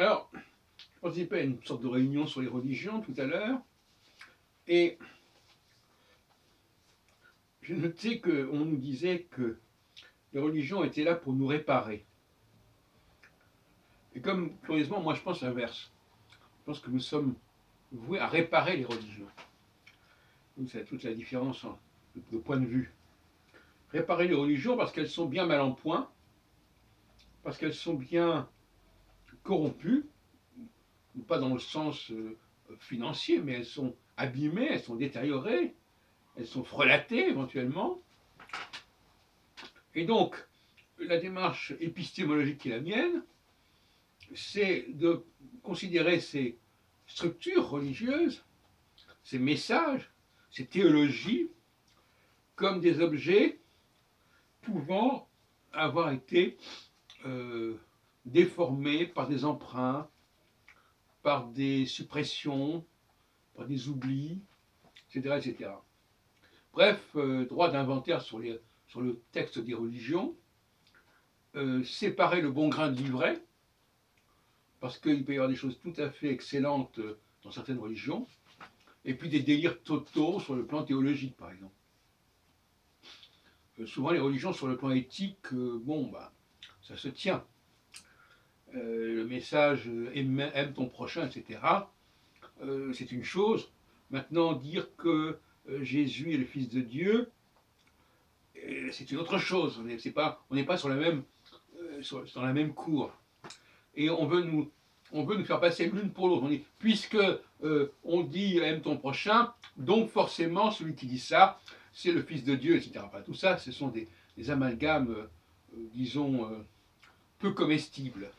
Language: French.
Alors, je participais à une sorte de réunion sur les religions tout à l'heure, et je notais qu'on nous disait que les religions étaient là pour nous réparer. Et comme, curieusement, moi je pense l'inverse. Je pense que nous sommes voués à réparer les religions. C'est toute la différence de point de vue. Réparer les religions parce qu'elles sont bien mal en point, parce qu'elles sont bien corrompues, pas dans le sens euh, financier, mais elles sont abîmées, elles sont détériorées, elles sont frelatées éventuellement. Et donc, la démarche épistémologique qui est la mienne, c'est de considérer ces structures religieuses, ces messages, ces théologies, comme des objets pouvant avoir été euh, déformés par des emprunts, par des suppressions, par des oublis, etc. etc. Bref, euh, droit d'inventaire sur, le texte des religions, euh, séparer le bon grain de l'ivraie, parce qu'il peut y avoir des choses tout à fait excellentes euh, dans certaines religions, et puis des délires totaux sur le plan théologique, par exemple. Souvent, les religions, sur le plan éthique, bon, bah, ça se tient. Le message aime, ton prochain, etc., c'est une chose. Maintenant, dire que Jésus est le Fils de Dieu, c'est une autre chose. On n'est pas, pas sur la même, sur, la même cour et on veut nous, on veut nous faire passer l'une pour l'autre. On dit, puisque euh, on dit aime ton prochain, donc forcément celui qui dit ça, c'est le Fils de Dieu, etc. tout ça, ce sont des, amalgames, euh, disons, euh, peu comestibles.